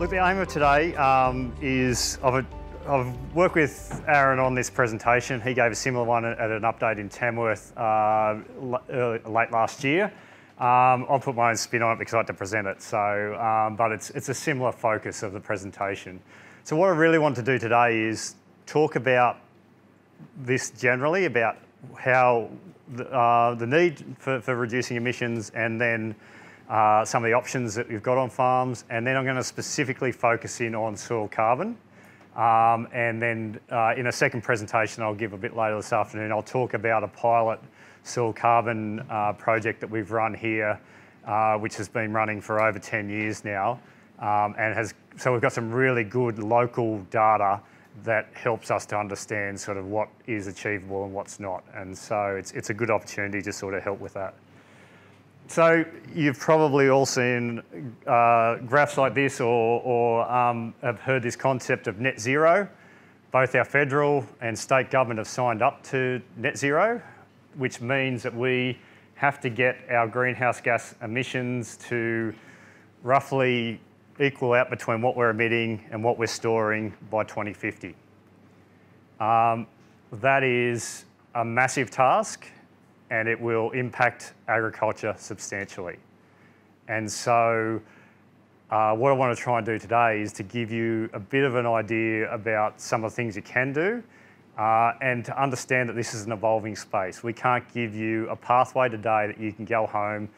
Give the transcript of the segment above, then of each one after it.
Look, the aim of today um, is I've, I've, worked with Aaron on this presentation. He gave a similar one at, an update in Tamworth uh, late last year. Um, I'll put my own spin on it because I had to present it. So, um, but it's, it's a similar focus of the presentation. So what I really want to do today is talk about this generally, about how the, uh, the need for, for reducing emissions and then uh, some of the options that we've got on farms, and then I'm going to specifically focus in on soil carbon. Um, and then uh, in a second presentation I'll give a bit later this afternoon, I'll talk about a pilot soil carbon uh, project that we've run here, uh, which has been running for over 10 years now. Um, and has, so we've got some really good local data that helps us to understand sort of what is achievable and what's not. And so it's, it's a good opportunity to sort of help with that. So you've probably all seen uh, graphs like this or, or um, have heard this concept of net zero. Both our federal and state government have signed up to net zero, which means that we have to get our greenhouse gas emissions to roughly equal out between what we're emitting and what we're storing by 2050. Um, that is a massive task and it will impact agriculture substantially. And so uh, what I want to try and do today is to give you a bit of an idea about some of the things you can do uh, and to understand that this is an evolving space. We can't give you a pathway today that you can go home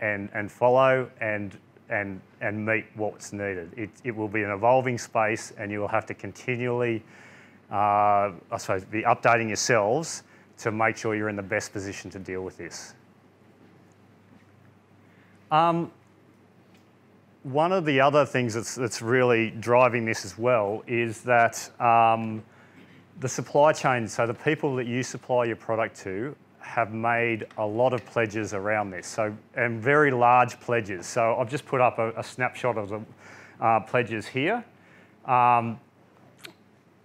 and, and follow and, and, and meet what's needed. It, it will be an evolving space and you will have to continually, uh, I suppose, be updating yourselves to make sure you're in the best position to deal with this. Um, one of the other things that's, that's really driving this as well is that um, the supply chain, so the people that you supply your product to, have made a lot of pledges around this, so and very large pledges. So I've just put up a, a snapshot of the uh, pledges here, um,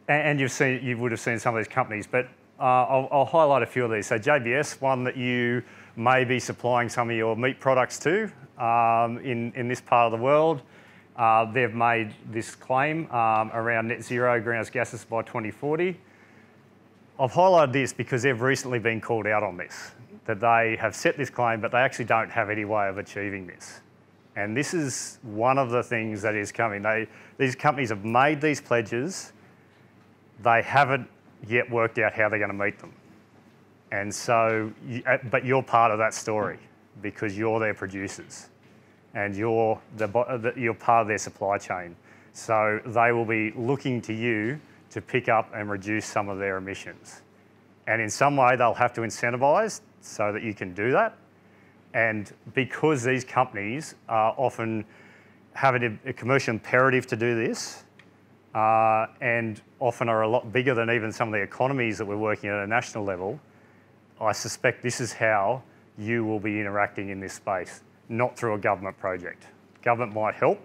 and, and, you've seen you would have seen some of these companies, but uh, I'll, I'll, highlight a few of these. So JBS, one that you may be supplying some of your meat products to um, in, in this part of the world. Uh, they've made this claim um, around net zero greenhouse gases by 2040. I've highlighted this because they've recently been called out on this, that they have set this claim, but they actually don't have any way of achieving this. And this is one of the things that is coming. They, these companies have made these pledges, they haven't yet worked out how they're going to meet them. And so, uh, but you're part of that story because you're their producers and you're, the, you're part of their supply chain. So they will be looking to you to pick up and reduce some of their emissions. And in some way, they'll have to incentivise so that you can do that. And because these companies are often having a commercial imperative to do this, uh, and often are a lot bigger than even some of the economies that we're working at a national level, I suspect this is how you will be interacting in this space, not through a government project. Government might help,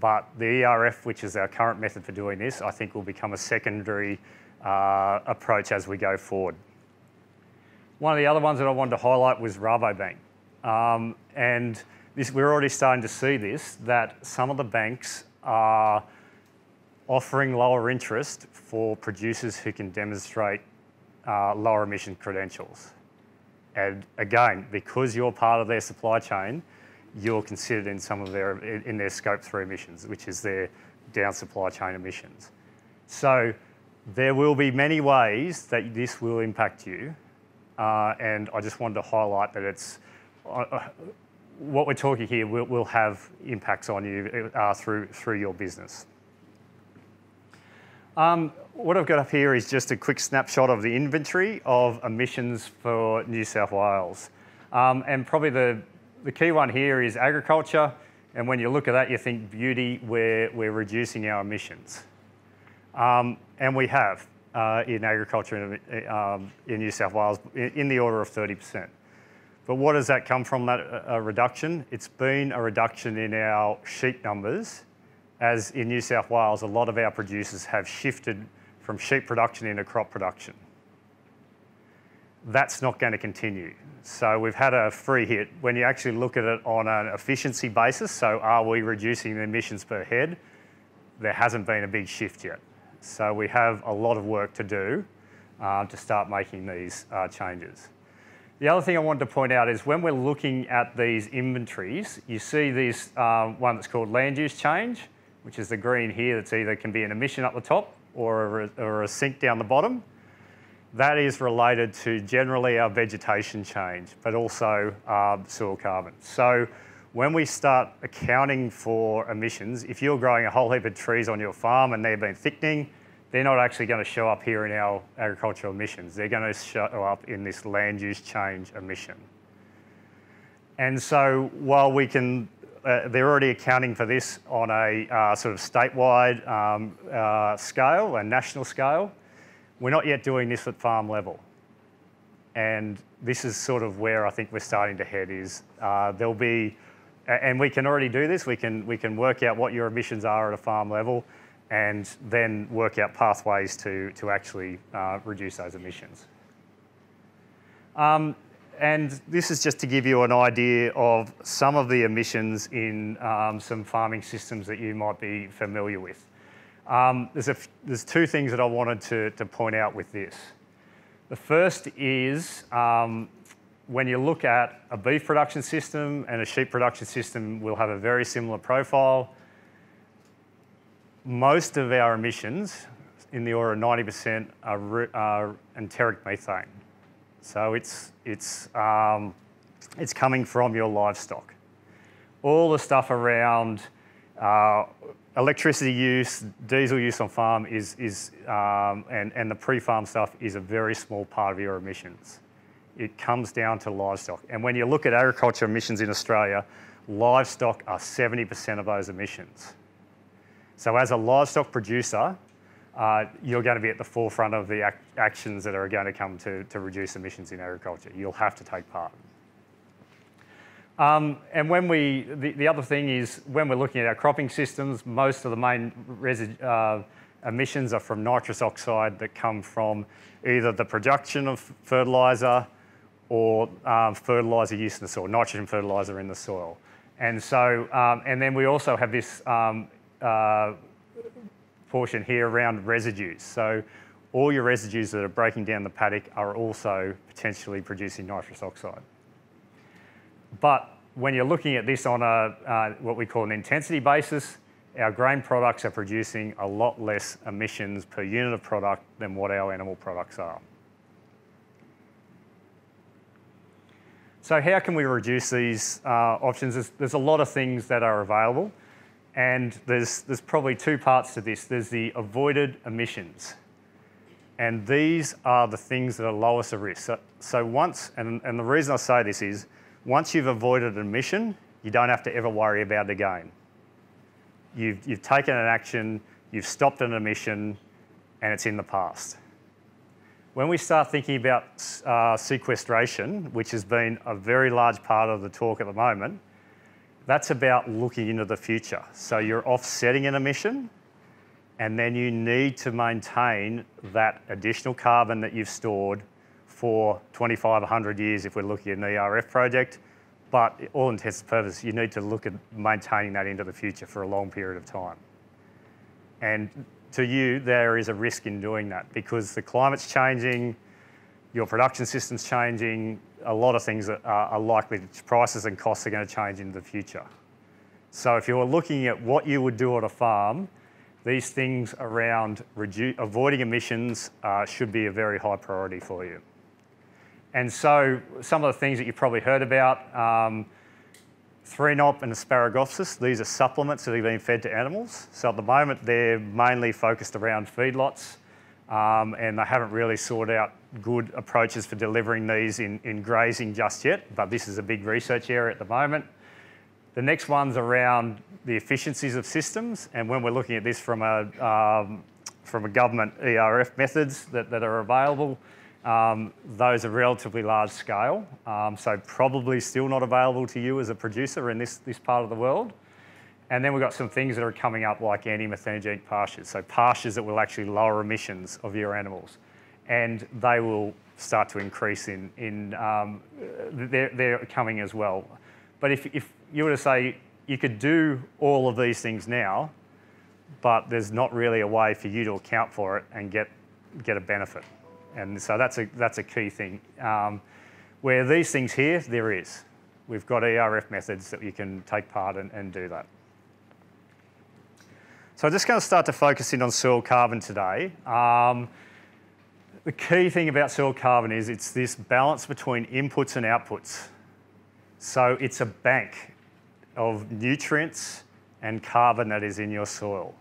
but the ERF, which is our current method for doing this, I think will become a secondary uh, approach as we go forward. One of the other ones that I wanted to highlight was Rabobank. Um, and this, we're already starting to see this, that some of the banks are offering lower interest for producers who can demonstrate uh, lower emission credentials. And again, because you're part of their supply chain, you're considered in some of their in their scope three emissions, which is their down supply chain emissions. So there will be many ways that this will impact you, uh, and I just wanted to highlight that it's uh, uh what we're talking here will, will have impacts on you uh, through through your business. Um, what I've got up here is just a quick snapshot of the inventory of emissions for New South Wales. Um, and probably the, the key one here is agriculture. And when you look at that, you think beauty, we're reducing our emissions. Um, and we have uh, in agriculture in, um, in, New South Wales in the order of 30%. But what does that come from, that uh, reduction? It's been a reduction in our sheep numbers as in New South Wales, a lot of our producers have shifted from sheep production into crop production. that's not going to continue. So we've had a free hit. When you actually look at it on an efficiency basis, so are we reducing the emissions per head? There hasn't been a big shift yet. So we have a lot of work to do uh, to start making these uh, changes. The other thing I wanted to point out is when we're looking at these inventories, you see this uh, one that's called land use change, which is the green here that's either can be an emission up the top or a, or a sink down the bottom. That is related to generally our vegetation change, but also uh, soil carbon. So when we start accounting for emissions, if you're growing a whole heap of trees on your farm and they've been thickening, they're not actually going to show up here in our agricultural emissions. They're going to show up in this land use change emission. And so while we can, uh, they're already accounting for this on a uh, sort of statewide um, uh, scale and national scale, we're not yet doing this at farm level. And this is sort of where I think we're starting to head is uh, there'll be, and we can already do this, we can, we can work out what your emissions are at a farm level and then work out pathways to, to actually uh, reduce those emissions. Um, and this is just to give you an idea of some of the emissions in um, some farming systems that you might be familiar with. Um, there's, there's two things that I wanted to, to point out with this. The first is um, when you look at a beef production system and a sheep production system will have a very similar profile most of our emissions, in the order of 90%, are, are enteric methane. So it's, it's, um, it's coming from your livestock. All the stuff around uh, electricity use, diesel use on farm is, is um, and, and the pre-farm stuff is a very small part of your emissions. It comes down to livestock. And when you look at agriculture emissions in Australia, livestock are 70% of those emissions. So as a livestock producer, uh, you're going to be at the forefront of the ac actions that are going to come to, to reduce emissions in agriculture. You'll have to take part. Um, and when we, the, the, other thing is when we're looking at our cropping systems, most of the main uh, emissions are from nitrous oxide that come from either the production of fertiliser or um, fertiliser use in the soil, nitrogen fertiliser in the soil. And so, um, and then we also have this um, uh, portion here around residues. So all your residues that are breaking down the paddock are also potentially producing nitrous oxide. But when you're looking at this on a uh, what we call an intensity basis, our grain products are producing a lot less emissions per unit of product than what our animal products are. So how can we reduce these uh, options? There's, there's, a lot of things that are available. And there's, there's probably two parts to this. There's the avoided emissions. And these are the things that are lowest of risk. So, so once, and, and the reason I say this is, once you've avoided an emission, you don't have to ever worry about it again. You've, you've taken an action, you've stopped an emission, and it's in the past. When we start thinking about uh, sequestration, which has been a very large part of the talk at the moment, that's about looking into the future. So you're offsetting an emission, and then you need to maintain that additional carbon that you've stored for 25, 100 years if we're looking at an ERF project. But all intents and purposes, you need to look at maintaining that into the future for a long period of time. And to you, there is a risk in doing that because the climate's changing, your production system's changing, a lot of things are, are likely, prices and costs are going to change in the future. So if you're looking at what you would do at a farm, these things around avoiding emissions uh, should be a very high priority for you. And so some of the things that you've probably heard about, um, 3-NOP and Asparagopsis, these are supplements that are being fed to animals. So at the moment, they're mainly focused around feedlots um, and they haven't really sorted out good approaches for delivering these in, in grazing just yet, but this is a big research area at the moment. The next one's around the efficiencies of systems, and when we're looking at this from a, um, from a government ERF methods that, that are available, um, those are relatively large scale, um, so probably still not available to you as a producer in this, this part of the world. And then we've got some things that are coming up like anti-methanogenic pastures, so pastures that will actually lower emissions of your animals. And they will start to increase in, in um, they're, they're coming as well. But if, if you were to say you could do all of these things now, but there's not really a way for you to account for it and get, get a benefit. And so that's a, that's a key thing. Um, where these things here, there is. We've got ERF methods that you can take part in and do that. So I'm just going to start to focus in on soil carbon today. Um, the key thing about soil carbon is it's this balance between inputs and outputs. So it's a bank of nutrients and carbon that is in your soil.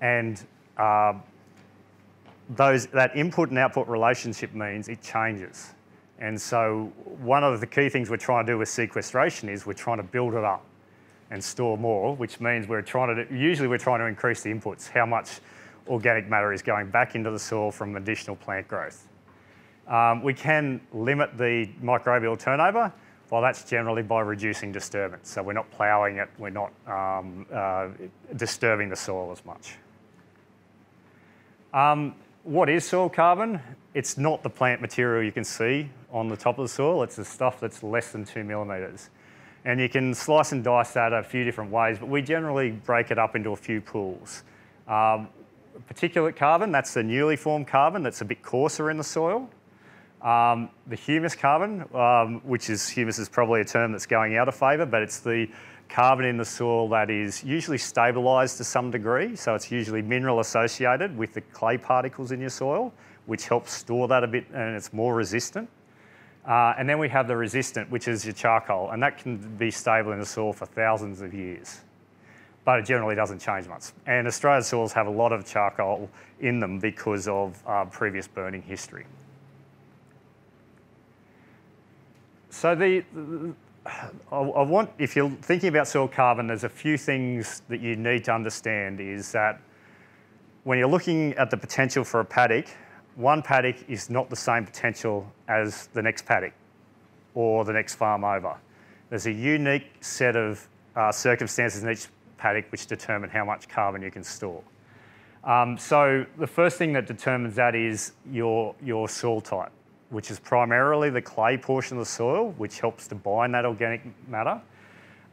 And uh, those, that input and output relationship means it changes. And so one of the key things we're trying to do with sequestration is we're trying to build it up and store more, which means we're trying to, usually we're trying to increase the inputs, how much organic matter is going back into the soil from additional plant growth. Um, we can limit the microbial turnover, well, that's generally by reducing disturbance. So we're not ploughing it, we're not um, uh, disturbing the soil as much. Um, what is soil carbon? It's not the plant material you can see on the top of the soil, it's the stuff that's less than two millimetres. And you can slice and dice that a few different ways, but we generally break it up into a few pools. Um, particulate carbon, that's the newly formed carbon that's a bit coarser in the soil. Um, the humus carbon, um, which is humus is probably a term that's going out of favour, but it's the carbon in the soil that is usually stabilised to some degree. So it's usually mineral associated with the clay particles in your soil, which helps store that a bit and it's more resistant. Uh, and then we have the resistant, which is your charcoal, and that can be stable in the soil for thousands of years. But it generally doesn't change much. And Australian soils have a lot of charcoal in them because of uh, previous burning history. So the, the I, I want, if you're thinking about soil carbon, there's a few things that you need to understand is that when you're looking at the potential for a paddock, one paddock is not the same potential as the next paddock or the next farm over. There's a unique set of uh, circumstances in each paddock which determine how much carbon you can store. Um, so the first thing that determines that is your, your soil type which is primarily the clay portion of the soil, which helps to bind that organic matter,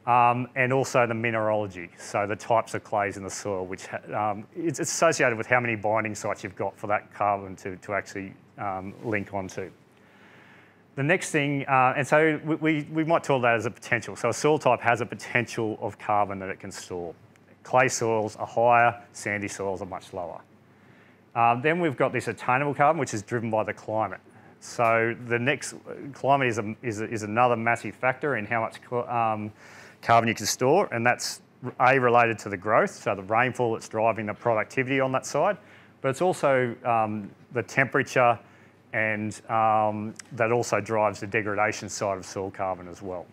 um, and also the mineralogy, so the types of clays in the soil, which um, it's associated with how many binding sites you've got for that carbon to, to actually um, link onto. The next thing, uh, and so we, we, we might call that as a potential. So a soil type has a potential of carbon that it can store. Clay soils are higher, sandy soils are much lower. Um, then we've got this attainable carbon, which is driven by the climate. So the next climate is, a, is, a, is another massive factor in how much um, carbon you can store, and that's a related to the growth, so the rainfall that's driving the productivity on that side, but it's also um, the temperature, and um, that also drives the degradation side of soil carbon as well.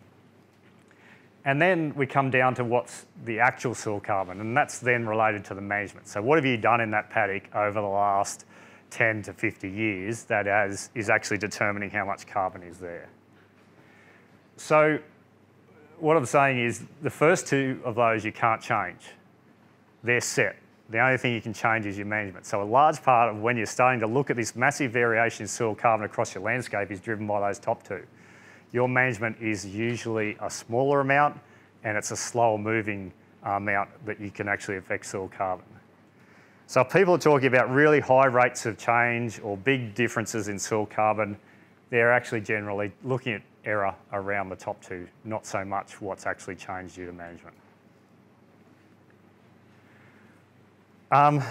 And then we come down to what's the actual soil carbon, and that's then related to the management. So what have you done in that paddock over the last 10 to 50 years that has, is actually determining how much carbon is there. So what I'm saying is the first two of those you can't change. They're set. The only thing you can change is your management. So a large part of when you're starting to look at this massive variation in soil carbon across your landscape is driven by those top two. Your management is usually a smaller amount and it's a slower moving uh, amount that you can actually affect soil carbon. So people are talking about really high rates of change or big differences in soil carbon, they're actually generally looking at error around the top two, not so much what's actually changed due to management. Um,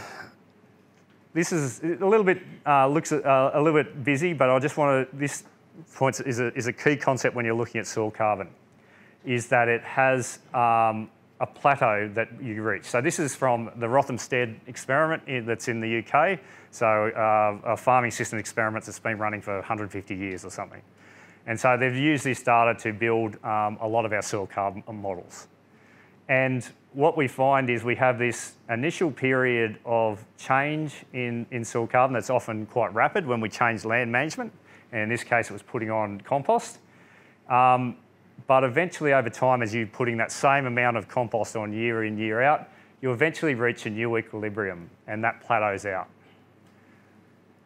this is a little bit, uh, looks uh, a little bit busy, but I just want to, this point is a, is a key concept when you're looking at soil carbon, is that it has um, a plateau that you reach. So this is from the Rothamsted experiment that's in the UK. So uh, a farming system experiment that's been running for 150 years or something. And so they've used this data to build um, a lot of our soil carbon models. And what we find is we have this initial period of change in, in soil carbon that's often quite rapid when we change land management. And in this case, it was putting on compost. Um, but eventually over time, as you're putting that same amount of compost on year in, year out, you eventually reach a new equilibrium and that plateaus out.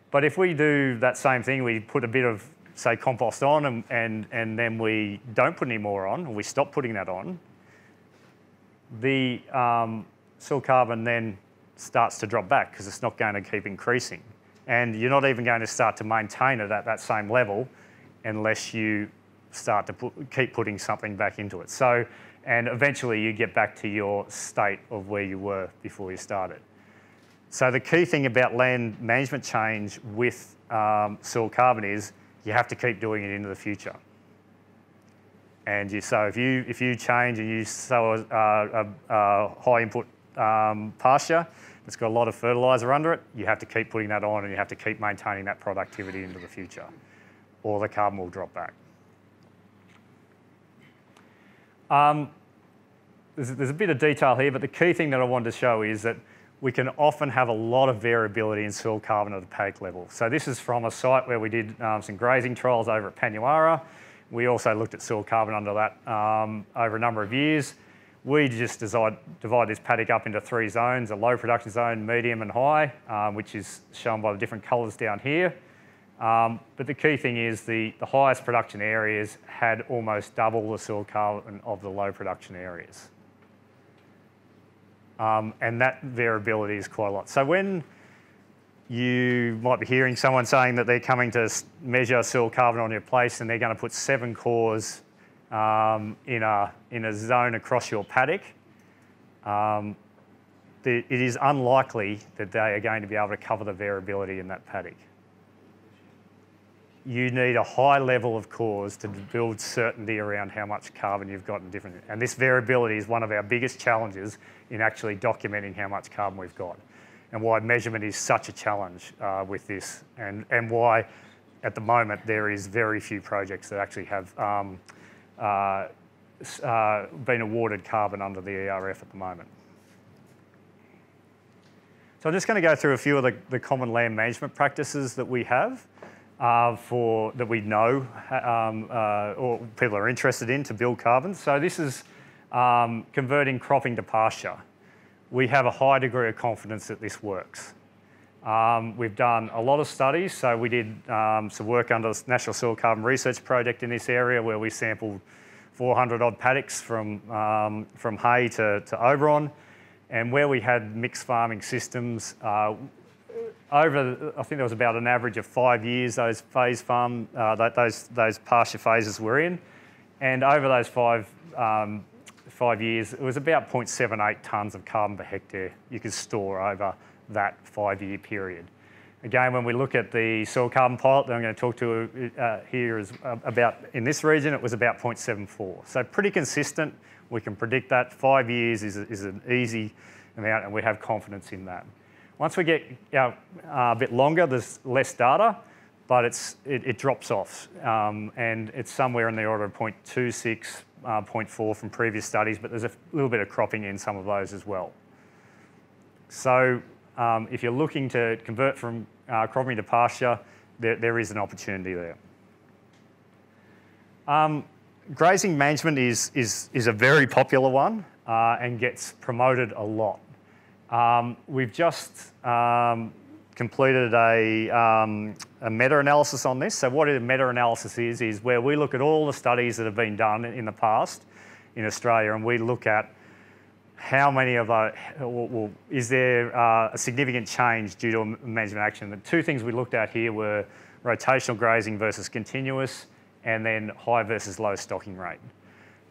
But if we do that same thing, we put a bit of, say, compost on and, and, and then we don't put any more on, or we stop putting that on, the um, soil carbon then starts to drop back because it's not going to keep increasing. And you're not even going to start to maintain it at that same level unless you start to put, keep putting something back into it. So, and eventually you get back to your state of where you were before you started. So the key thing about land management change with um, soil carbon is you have to keep doing it into the future. And you, so if you, if you change and you sow a, a, a high input um, pasture that's got a lot of fertiliser under it, you have to keep putting that on and you have to keep maintaining that productivity into the future or the carbon will drop back. Um, there's, there's, a bit of detail here, but the key thing that I wanted to show is that we can often have a lot of variability in soil carbon at the paddock level. So this is from a site where we did um, some grazing trials over at Panuara. We also looked at soil carbon under that um, over a number of years. We just divide, divide this paddock up into three zones, a low production zone, medium and high, um, which is shown by the different colours down here. Um, but the key thing is the, the highest production areas had almost double the soil carbon of the low production areas. Um, and that variability is quite a lot. So when you might be hearing someone saying that they're coming to measure soil carbon on your place and they're going to put seven cores um, in, a, in a zone across your paddock, um, the, it is unlikely that they are going to be able to cover the variability in that paddock you need a high level of cores to build certainty around how much carbon you've got in different. And this variability is one of our biggest challenges in actually documenting how much carbon we've got and why measurement is such a challenge uh, with this and, and why at the moment there is very few projects that actually have um, uh, uh, been awarded carbon under the ERF at the moment. So I'm just going to go through a few of the, the common land management practices that we have uh, for that we know um, uh, or people are interested in to build carbon. So this is um, converting cropping to pasture. We have a high degree of confidence that this works. Um, we've done a lot of studies. So we did um, some work under the National Soil Carbon Research Project in this area where we sampled 400 odd paddocks from, um, from Hay to, to Oberon. And where we had mixed farming systems, uh, over, I think there was about an average of five years those phase farm, uh, those, those pasture phases were in. And over those five, um, five years, it was about 0.78 tonnes of carbon per hectare you could store over that five year period. Again, when we look at the soil carbon pilot that I'm going to talk to uh, here is uh, about, in this region, it was about 0.74. So pretty consistent. We can predict that. Five years is, is an easy amount and we have confidence in that. Once we get uh, a bit longer, there's less data, but it's, it, it drops off. Um, and it's somewhere in the order of 0.26, uh, 0.4 from previous studies, but there's a little bit of cropping in some of those as well. So um, if you're looking to convert from uh, cropping to pasture, there, there is an opportunity there. Um, grazing management is, is, is a very popular one uh, and gets promoted a lot. Um, we've just um, completed a, um, a meta-analysis on this. So what a meta-analysis is, is where we look at all the studies that have been done in the past in Australia and we look at how many of those, well, is there uh, a significant change due to management action? The two things we looked at here were rotational grazing versus continuous and then high versus low stocking rate.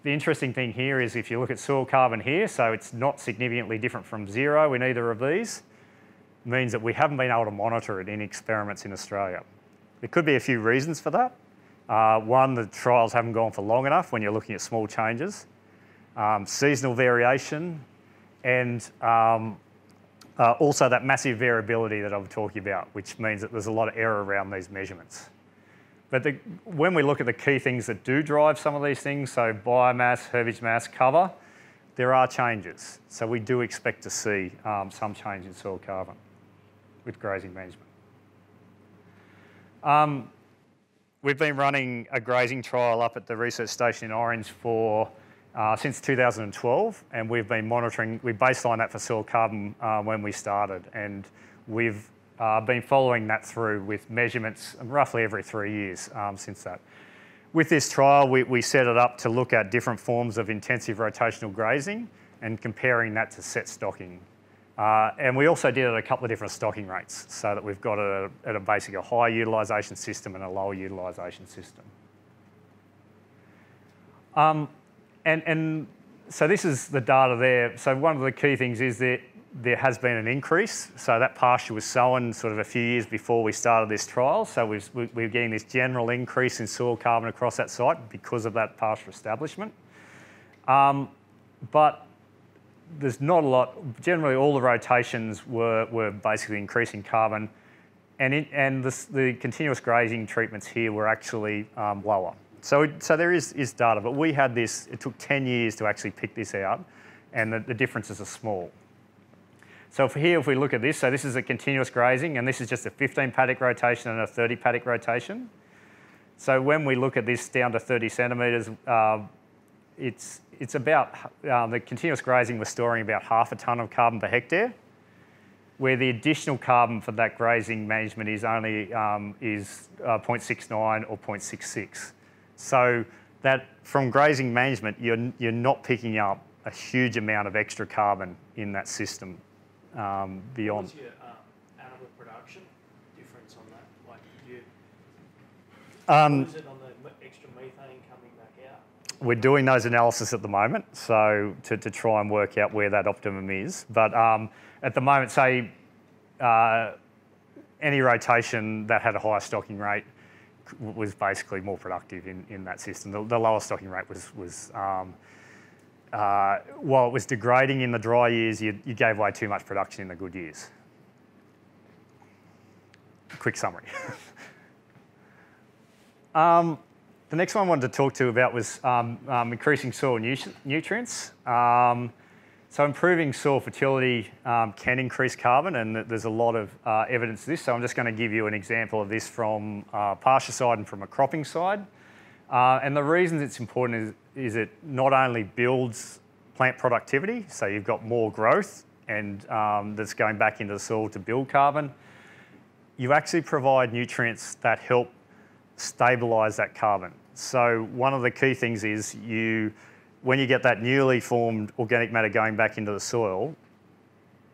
The interesting thing here is if you look at soil carbon here, so it's not significantly different from zero in either of these, means that we haven't been able to monitor it in experiments in Australia. There could be a few reasons for that. Uh, one, the trials haven't gone for long enough when you're looking at small changes. Um, seasonal variation, and um, uh, also that massive variability that I'm talking about, which means that there's a lot of error around these measurements. But the, when we look at the key things that do drive some of these things, so biomass, herbage mass, cover, there are changes. So we do expect to see um, some change in soil carbon with grazing management. Um, we've been running a grazing trial up at the research station in Orange for uh, since 2012, and we've been monitoring, we baseline that for soil carbon uh, when we started, and we've uh, been following that through with measurements roughly every three years um, since that. With this trial, we, we set it up to look at different forms of intensive rotational grazing and comparing that to set stocking. Uh, and we also did it at a couple of different stocking rates so that we've got a, at a basic a high utilisation system and a lower utilisation system. Um, and, and so this is the data there. So one of the key things is that there has been an increase. So that pasture was sown sort of a few years before we started this trial. So we're, we're getting this general increase in soil carbon across that site because of that pasture establishment. Um, but there's not a lot. Generally, all the rotations were, were basically increasing carbon, and, and the, the continuous grazing treatments here were actually um, lower. So, so there is, is data, but we had this, it took 10 years to actually pick this out, and the, the differences are small. So for here, if we look at this, so this is a continuous grazing, and this is just a 15 paddock rotation and a 30 paddock rotation. So when we look at this down to 30 centimetres, uh, it's, it's about, uh, the continuous grazing was storing about half a tonne of carbon per hectare, where the additional carbon for that grazing management is only um, is uh, 0.69 or 0.66. So that from grazing management, you're, you're not picking up a huge amount of extra carbon in that system um, beyond. What's your um, animal production difference on that? Like, you, Um, what is it on the extra methane coming? We're doing those analysis at the moment, so to, to try and work out where that optimum is. But um, at the moment, say uh, any rotation that had a higher stocking rate was basically more productive in, in that system. The, the lower stocking rate was, was um, uh, while it was degrading in the dry years, you, you gave away too much production in the good years. Quick summary. um, the next one I wanted to talk to you about was um, um, increasing soil nu nutrients. Um, so improving soil fertility um, can increase carbon, and there's a lot of uh, evidence of this. So I'm just going to give you an example of this from uh, pasture side and from a cropping side. Uh, and the reason it's important is, is it not only builds plant productivity, so you've got more growth and um, that's going back into the soil to build carbon, you actually provide nutrients that help stabilise that carbon. So one of the key things is you when you get that newly formed organic matter going back into the soil,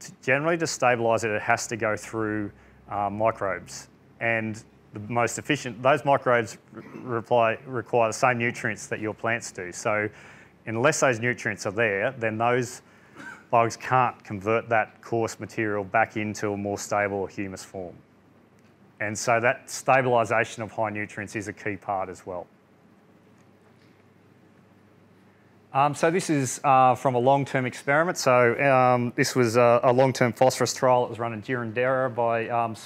to generally to stabilise it, it has to go through uh, microbes. And the most efficient, those microbes reply, require the same nutrients that your plants do. So unless those nutrients are there, then those bugs can't convert that coarse material back into a more stable humus form. And so that stabilisation of high nutrients is a key part as well. Um, so this is uh, from a long-term experiment. So um, this was a, a long-term phosphorus trial that was run in Ginninderra by, um,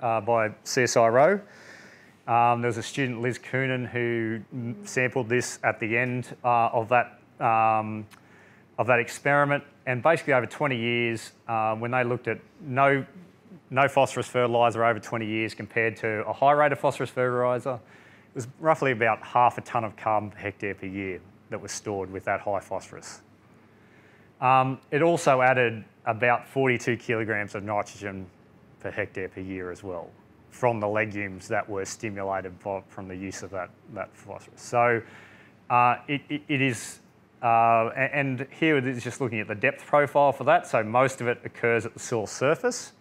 uh, by CSIRO. Um, there was a student, Liz Coonan, who sampled this at the end uh, of, that, um, of that experiment. And basically over 20 years, uh, when they looked at no, no phosphorus fertiliser over 20 years compared to a high rate of phosphorus fertiliser, it was roughly about half a tonne of carbon per hectare per year that was stored with that high phosphorus. Um, it also added about 42 kilograms of nitrogen per hectare per year as well from the legumes that were stimulated by, from the use of that, that phosphorus. So uh, it, it, it is, uh, and here it is just looking at the depth profile for that. So most of it occurs at the soil surface,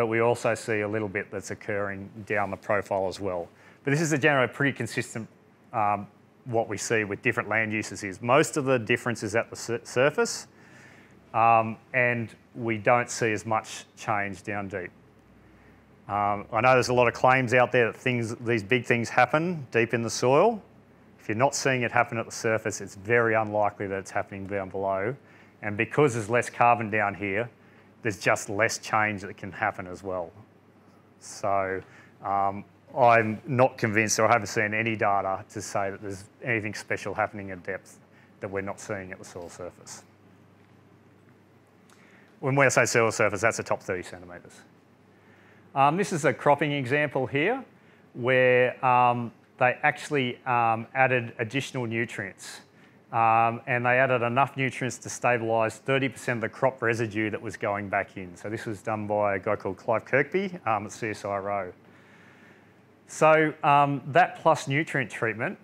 but we also see a little bit that's occurring down the profile as well. But this is a generally pretty consistent um, what we see with different land uses is most of the difference is at the sur surface um, and we don't see as much change down deep. Um, I know there's a lot of claims out there that things, these big things happen deep in the soil. If you're not seeing it happen at the surface, it's very unlikely that it's happening down below. And because there's less carbon down here, there's just less change that can happen as well. So um, I'm not convinced, or I haven't seen any data to say that there's anything special happening at depth that we're not seeing at the soil surface. When we say soil surface, that's the top 30 centimetres. Um, this is a cropping example here where um, they actually um, added additional nutrients. Um, and they added enough nutrients to stabilise 30% of the crop residue that was going back in. So this was done by a guy called Clive Kirkby um, at CSIRO. So um, that plus nutrient treatment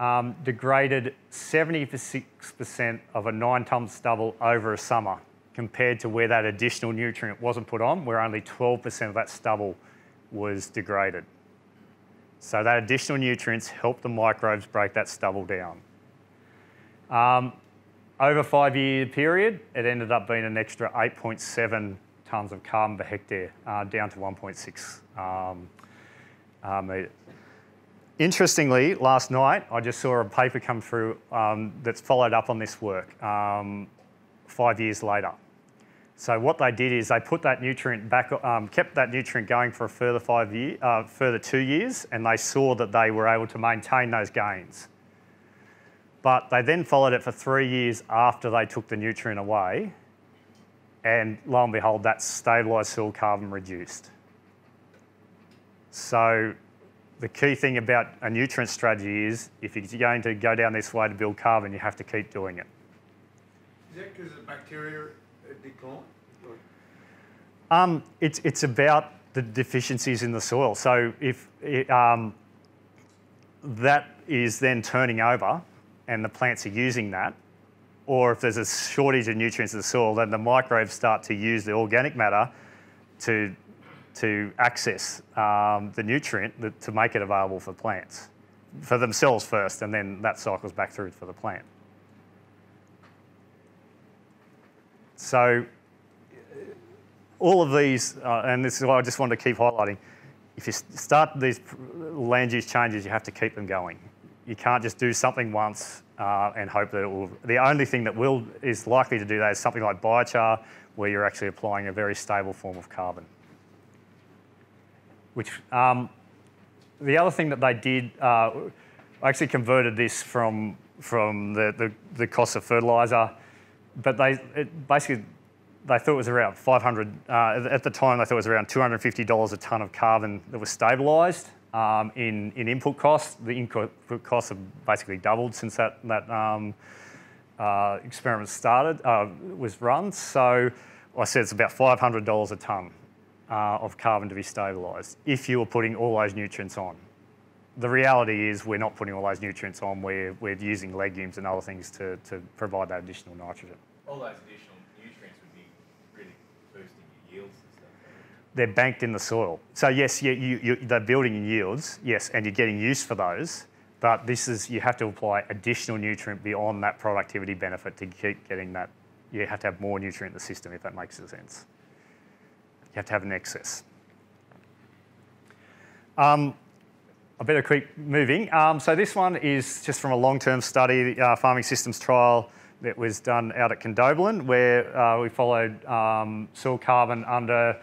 um, degraded 76% of a nine tonne stubble over a summer compared to where that additional nutrient wasn't put on, where only 12% of that stubble was degraded. So that additional nutrients help the microbes break that stubble down. Um, over five year period, it ended up being an extra 8.7 tonnes of carbon per hectare, uh, down to 1.6 um, uh, Interestingly, last night I just saw a paper come through um, that's followed up on this work um, five years later. So what they did is they put that nutrient back, um, kept that nutrient going for a further five year, uh, further two years, and they saw that they were able to maintain those gains. But they then followed it for three years after they took the nutrient away, and lo and behold, that stabilised soil carbon reduced. So the key thing about a nutrient strategy is if you're going to go down this way to build carbon, you have to keep doing it. Is that because the bacteria decline? Um, it's, it's about the deficiencies in the soil. So if it, um, that is then turning over and the plants are using that, or if there's a shortage of nutrients in the soil, then the microbes start to use the organic matter to, to access um, the nutrient that, to make it available for plants, for themselves first, and then that cycles back through for the plant. So all of these, uh, and this is what I just wanted to keep highlighting, if you start these land use changes, you have to keep them going. You can't just do something once uh, and hope that it will. The only thing that will is likely to do that is something like biochar, where you're actually applying a very stable form of carbon. Which um, the other thing that they did, uh, I actually converted this from from the, the, the cost of fertiliser, but they basically they thought it was around 500, uh, at the time they thought it was around $250 a tonne of carbon that was stabilised um, in, in input costs. The input costs have basically doubled since that, that um, uh, experiment started, uh, was run. So I said it's about $500 a tonne uh, of carbon to be stabilised if you were putting all those nutrients on. The reality is we're not putting all those nutrients on, we're, we're using legumes and other things to, to provide that additional nitrogen. All those additional they're banked in the soil. So yes, you, you, you, they're building in yields, yes, and you're getting use for those. But this is you have to apply additional nutrient beyond that productivity benefit to keep getting that. You have to have more nutrient in the system if that makes sense. You have to have an excess. Um, I better keep moving. Um, so this one is just from a long-term study, uh, farming systems trial that was done out at Condobolin, where uh, we followed um, soil carbon under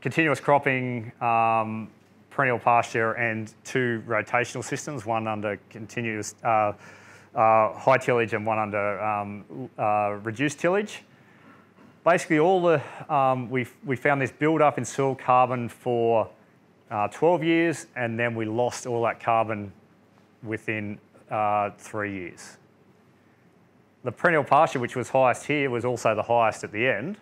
continuous cropping, um, perennial pasture, and two rotational systems, one under continuous uh, uh, high tillage and one under um, uh, reduced tillage. Basically, all the um, we we found this build up in soil carbon for uh, 12 years, and then we lost all that carbon within uh, three years. The perennial pasture, which was highest here, was also the highest at the end.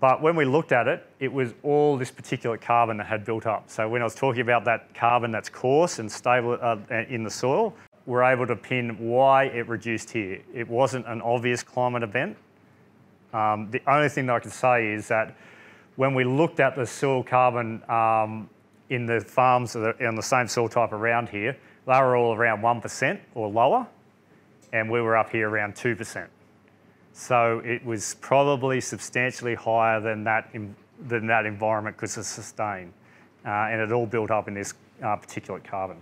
But when we looked at it, it was all this particulate carbon that had built up. So when I was talking about that carbon that's coarse and stable uh, in the soil, we're able to pin why it reduced here. It wasn't an obvious climate event. Um, the only thing that I can say is that when we looked at the soil carbon um, in the farms on the same soil type around here, they were all around 1% or lower, and we were up here around 2%. So it was probably substantially higher than that, in, than that environment could sustain. Uh, and it all built up in this uh, particulate carbon.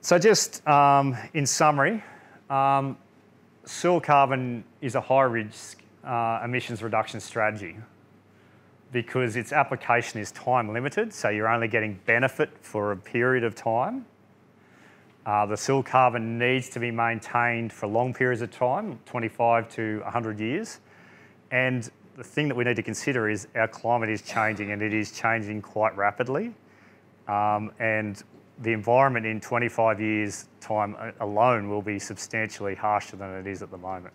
So just um, in summary, um, soil carbon is a high risk uh, emissions reduction strategy because its application is time limited, so you're only getting benefit for a period of time. Uh, the soil carbon needs to be maintained for long periods of time, 25 to 100 years. And the thing that we need to consider is our climate is changing and it is changing quite rapidly. Um, and the environment in 25 years' time alone will be substantially harsher than it is at the moment.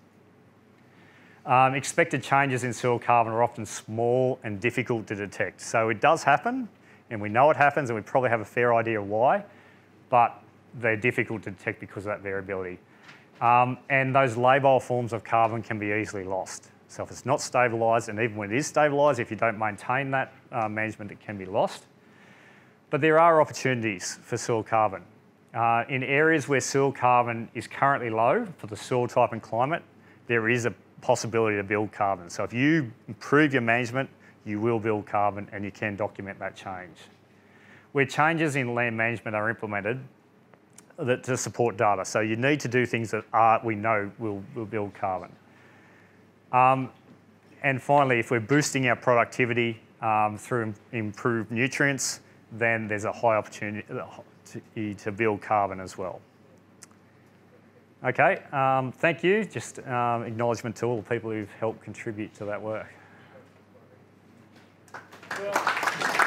Um, expected changes in soil carbon are often small and difficult to detect. So it does happen, and we know it happens, and we probably have a fair idea why, but they're difficult to detect because of that variability. Um, and those labile forms of carbon can be easily lost. So if it's not stabilised, and even when it is stabilised, if you don't maintain that uh, management, it can be lost. But there are opportunities for soil carbon. Uh, in areas where soil carbon is currently low for the soil type and climate, there is a possibility to build carbon. So if you improve your management, you will build carbon and you can document that change. Where changes in land management are implemented that, to support data. So you need to do things that are, we know will, will build carbon. Um, and finally, if we're boosting our productivity um, through im- improved nutrients, then there's a high opportunity uh, to, to build carbon as well. Okay, um, thank you. Just um, acknowledgement to all the people who've helped contribute to that work. Well,